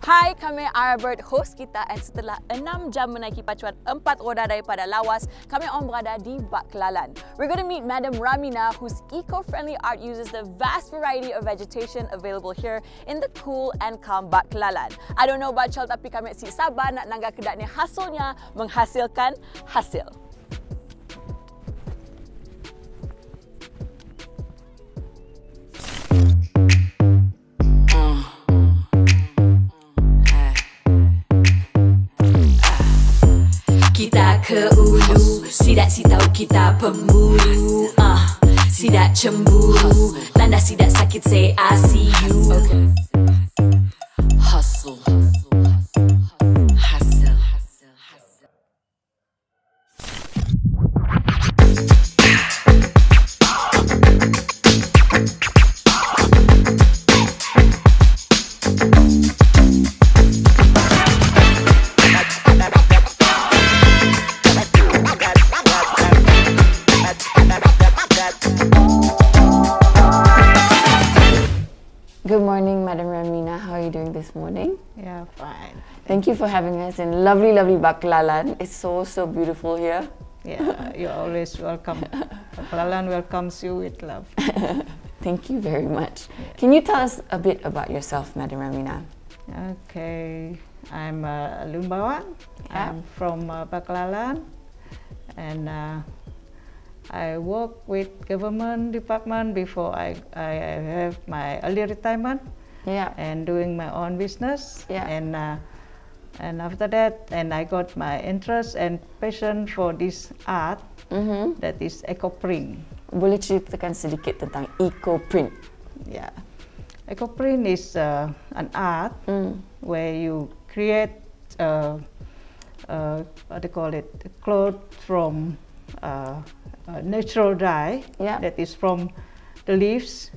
Hai, kami Arbert, host kita and setelah 6 jam menaiki pacuan 4 roda daripada Lawas, kami orang berada di Baklalan. We're going to meet Madam Ramina, whose eco-friendly art uses the vast variety of vegetation available here in the cool and calm Baklalan. I don't know about y'all, tapi kami si sabar nak nangga kedai ni hasilnya menghasilkan hasil. Si tahu kita pemulu uh, Sidak cemburu Tanda sidak sakit say I see you fine. Thank you for having us in lovely, lovely Ba'Kelalan. It's so, so beautiful here. Yeah, you're always welcome. Lalan welcomes you with love. Thank you very much. Can you tell us a bit about yourself, Madam Ramina? Okay, I'm uh, Lumbawan. Yeah. I'm from uh, Ba'Kelalan, and uh, I work with government department before I, I have my early retirement Yeah. and doing my own business. Yeah. And uh, and after that, and I got my interest and passion for this art Mm-hmm. that is eco print. Boleh ceritakan sedikit tentang eco print? Yeah. Eco print is uh, an art Mm. where you create uh, uh, what do you call it cloth from uh, uh, natural dye Yeah. that is from the leaves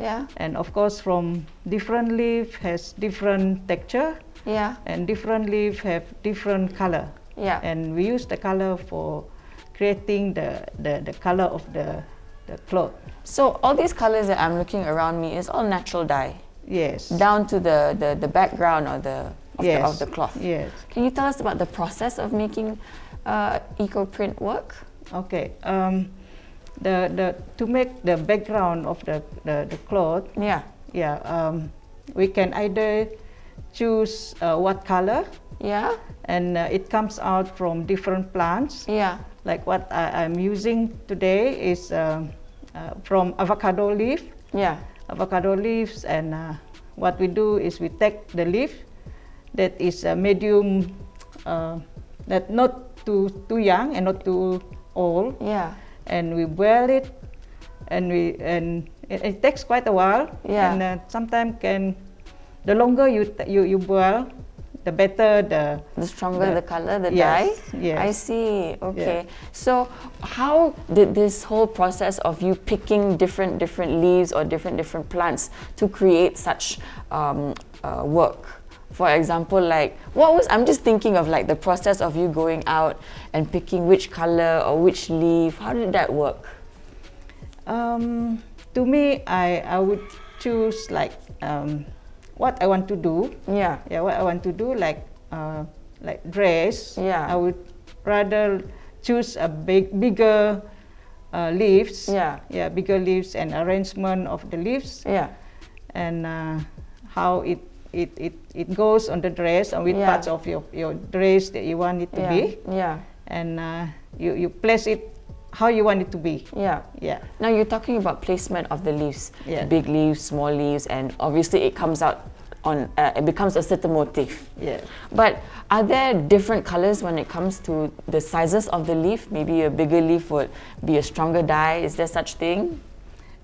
Yeah. and of course from different leaf has different texture Yeah. and different leaf have different color Yeah. and we use the color for creating the, the, the color of the, the cloth So all these colors that I'm looking around me is all natural dye, yes down to the, the, the background or the of, yes the of the cloth. yes Can you tell us about the process of making uh, eco print work? Okay. Um, the the to make the background of the the, the cloth, Yeah. yeah, um, we can either choose uh, what color, Yeah. and uh, it comes out from different plants. Yeah. Like what I, I'm using today is um, uh, from avocado leaf, Yeah. avocado leaves, and uh, what we do is we take the leaf that is uh, medium, uh, that not too too young and not too old Yeah. And we boil it and we and it, it takes quite a while Yeah. and uh, sometimes can the longer you you you boil the better the The stronger the, The- color, the yes, dye? yes. I see. Okay. So how did this whole process of you picking different different leaves or different different plants to create such um, uh, work? For example, like what was I'm just thinking of like the process of you going out and picking which color or which leaf. How did that work? um, to me I I would choose like um, what I want to do Yeah. yeah what I want to do like uh, like dress Yeah. I would rather choose a big bigger uh, leaves Yeah. yeah bigger leaves and arrangement of the leaves Yeah. and uh, how it, it, it, it goes on the dress and with Yeah. parts of your, your dress that you want it to yeah. be Yeah. and uh, you, you place it how you want it to be Yeah. yeah Now you're talking about placement of the leaves, Yeah. big leaves, small leaves, and obviously it comes out on uh, it becomes a certain motif. yeah But are there different colors when it comes to the sizes of the leaf? Maybe a bigger leaf would be a stronger dye. Is there such thing?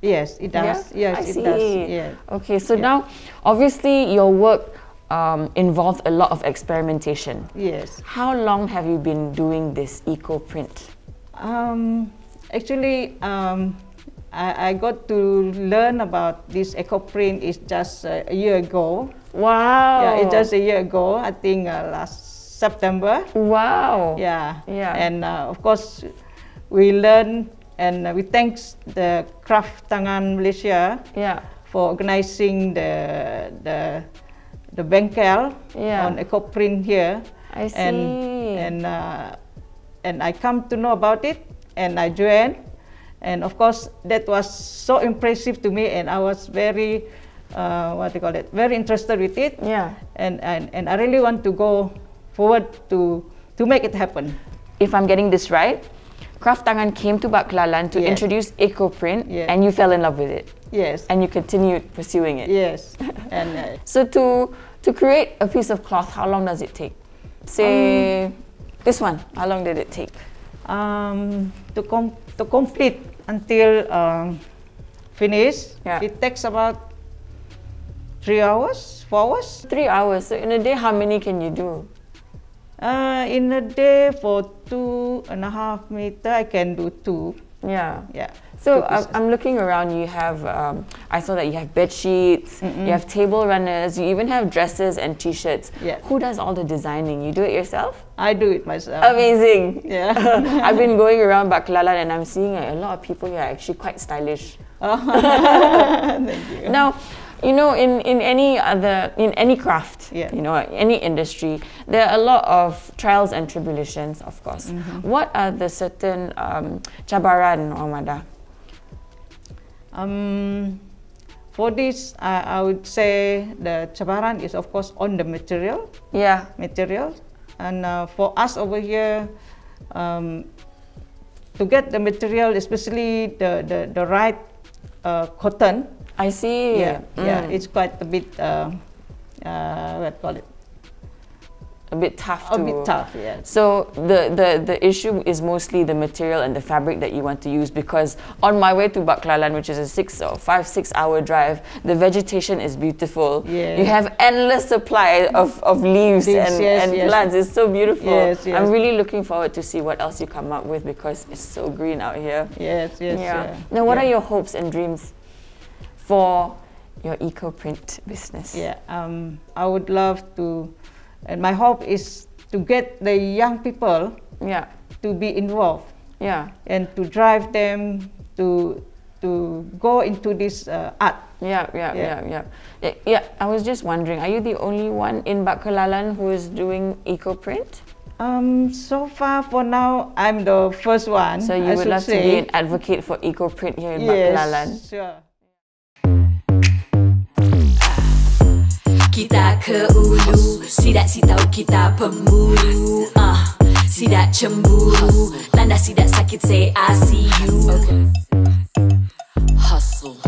Yes it does Yeah? yes I it see. does yeah Okay, so now obviously your work um, involves a lot of experimentation. yes How long have you been doing this eco print? um, actually um, I, I got to learn about this eco print is just uh, a year ago Wow. yeah it's just a year ago I think uh, last September wow. Yeah. Yeah. And uh, of course, we learn and we thanks the Kraftangan Malaysia Yeah. for organizing the the the bengkel Yeah. on EcoPrint here. I And see. and uh, and I come to know about it, and I joined, and of course that was so impressive to me, and I was very, uh, what do you call it, very interested with it, Yeah. and and and I really want to go forward to to make it happen. If I'm getting this right, Kraftangan came to Ba'Kelalan to Yes. introduce EcoPrint Yes. and you fell in love with it Yes. and you continued pursuing it. Yes. and uh, So to to create a piece of cloth, how long does it take? Say this one, how long did it take? um, to com- to complete until um, finish, Yeah. it takes about three hours, four hours. Three hours. So in a day, how many can you do? Uh, in a day for two and a half meter, I can do two. Yeah. Yeah. So two I'm. Looking around. You have, um, I saw that you have bed sheets, you have table runners, you even have dresses and t-shirts. Yeah. Who does all the designing? You do it yourself? I do it myself. Amazing. Yeah. I've been going around Ba'Kelalan and I'm seeing uh, a lot of people here are actually quite stylish. Thank you. Now, you know, in, in any other, in any craft, Yeah. you know, any industry, there are a lot of trials and tribulations, of course. Mm-hmm. What are the certain um, cabaran, Omada? Um, for this, I, I would say the cabaran is of course on the material. Yeah. Material. And uh, for us over here, um, to get the material, especially the, the, the right uh, cotton, I see. yeah, yeah, Mm. it's quite a bit, uh, uh, what call it, a bit tough a to bit tough, yes. So the, the, the issue is mostly the material and the fabric that you want to use because on my way to Ba'Kelalan, which is a six or five, six hour drive, the vegetation is beautiful. Yeah. You have endless supply of, of leaves Leaves, and, yes, and yes. plants. It's so beautiful. Yes, yes. I'm really looking forward to see what else you come up with because it's so green out here. Yes, yes. yeah. uh, Now, what yeah. are your hopes and dreams for your eco print business? Yeah, um, I would love to, and my hope is to get the young people Yeah. to be involved Yeah. and to drive them to to go into this uh, art. Yeah, yeah, yeah, Yeah. yeah, yeah. I was just wondering, are you the only one in Ba'Kelalan who is doing eco print? Um, so far, for now, I'm the first one. So you I would love to be an advocate for eco print here in Ba'Kelalan. Yes, sure. Kita ke ulu. Sidak si tahu kita pemulu uh, Sidak cemburu. Tanda sidak sakit say I see you. Hustle.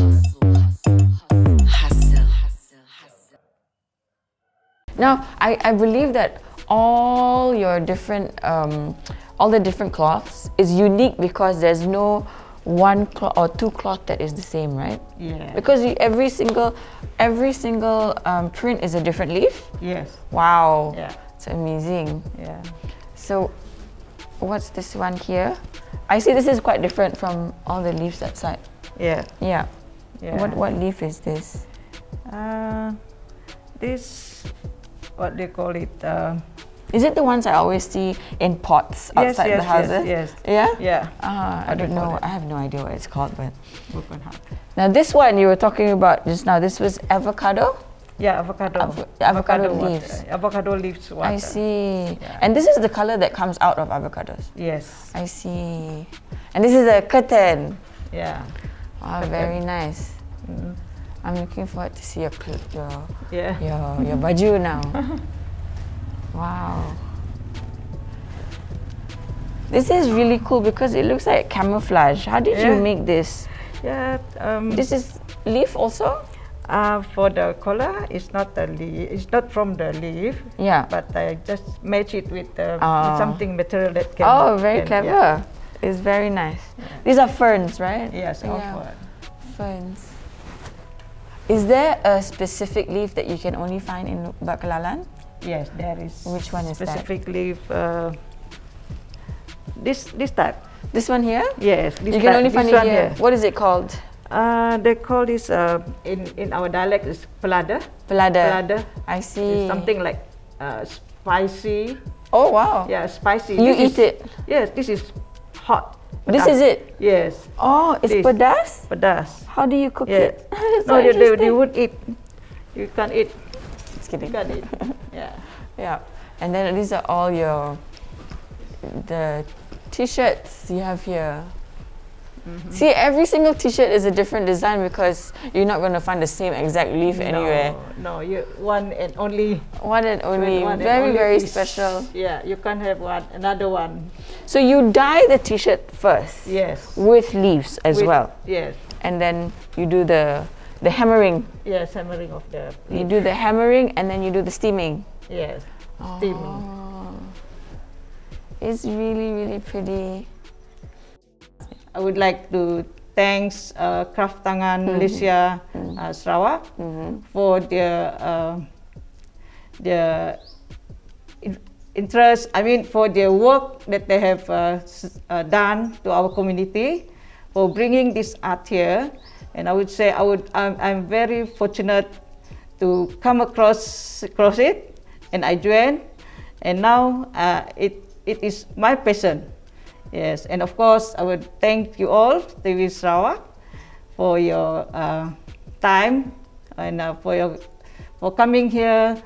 Now, I, I believe that all your different, um, all the different cloths is unique because there's no one cloth or two cloth that is the same, right? Yeah. Because you, every single, every single um, print is a different leaf. Yes. Wow. Yeah. It's amazing. Yeah. So, what's this one here? I see this is quite different from all the leaves outside. Yeah. Yeah. Yeah. What what leaf is this? Uh, this, what they call it? Uh, Is it the ones I always see in pots outside yes, the houses? yes, yes. Yeah. yeah. Ah, I don't know. I have no idea what it's called, but heart. now this one you were talking about just now. This was avocado. Yeah, avocado. Avo- avocado water. leaves. Avocado leaves water. I see. Yeah. And this is the color that comes out of avocados. Yes. I see. And this is a curtain. Yeah. Oh, very nice. I'm looking forward to see your your Yeah. your your baju now. wow. This is really cool because it looks like camouflage. How did you make this? Yeah. Um, This is leaf also? uh, for the color, it's not the leaf. It's not from the leaf. Yeah. But I just match it with, uh, with something material that can. oh, very can- clever. yeah. It's very nice. These are ferns, right? Yes, of Yeah. course. Ferns. Is there a specific leaf that you can only find in Ba'Kelalan? Yes, there is. Which one is that? specific leaf? Uh, this this type. This one here? Yes, this you can type- only find it one here. What is it called? Uh, they call this uh, in in our dialect is pelada. Pelada. Pelada. I see. It's something like uh, spicy. Oh wow. Yeah, spicy. You This eat is- it? Yes, this is hot. This is it. Yes, Oh, it's This. pedas. pedas. How do you cook Yeah. it? so no, they, they, they would eat. You can't eat. Just kidding. got it. Yeah. Yeah. And then these are all your the t-shirts you have here. Mm-hmm. See, every single t-shirt is a different design because you're not going to find the same exact leaf anywhere. No, no, you one and only. One and only, one and very only very special. Yeah, you can't have one another one. So you dye the t-shirt first Yes. with leaves as With- well, Yes. and then you do the the hammering. Yes, hammering of the. You do the hammering and then you do the steaming. Yes. Steaming. Oh. It's really really pretty. I would like to thanks uh, Kraftangan Malaysia uh, Sarawak for their uh, their interest. I mean, for their work that they have uh, uh, done to our community for bringing this art here. And I would say I would I'm, I'm very fortunate to come across across it, and I joined, and now uh, it it is my passion. Yes, and of course I would thank you all, TV Sarawak, for your uh, time and uh, for your for coming here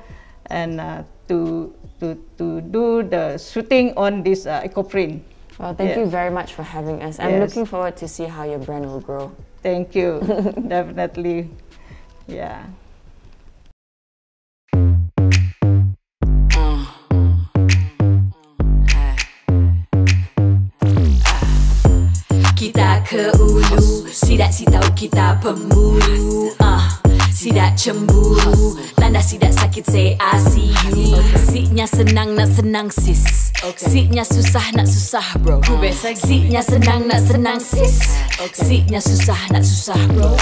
and uh, to to to do the shooting on this uh, ecoprint. Well, thank Yeah. you very much for having us. I'm Yes. looking forward to see how your brand will grow. Thank you, definitely. Yeah. Kita ke ulu Sidak si tahu kita pemulu Sidak cemburu Tanda sidak sakit say I see you Siknya senang nak senang sis. Siknya susah nak susah bro. Siknya senang nak senang sis. Siknya susah nak susah bro